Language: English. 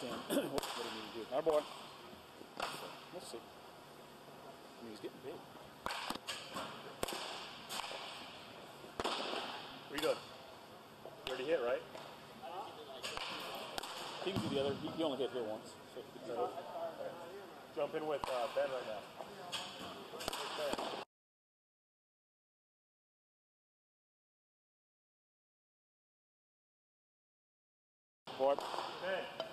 understand what, he needs to do. Our boy. So, we'll see. I mean, he's getting big. What are you doing? You already hit, right? He can do the other. He, he only hit here once. So he can do. Jump in with uh, Ben right now. Boy, Ben.